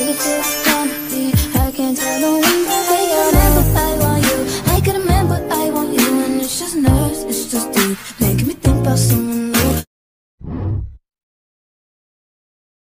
really feel funny. I can't tell no one that I remember I want you. I can remember I want you, and it's just nerves, it's just deep, making me think about someone